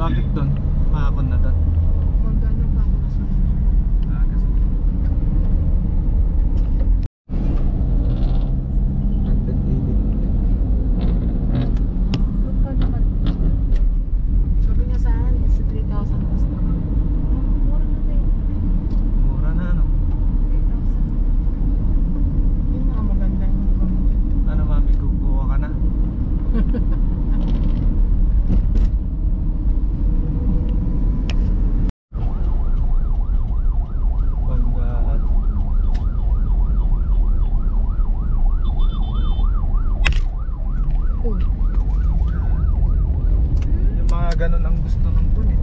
Bakit doon? Makakon na doon. Magkano pa ako kasunod? Ah, kasunod. Sabi niya sa akin, it's 3,000 plus na. Mura na din. Mura na ano? 3,000. Yun nga maganda. Ano mami, kukuha ka na? ganun ang gusto ng tol eh.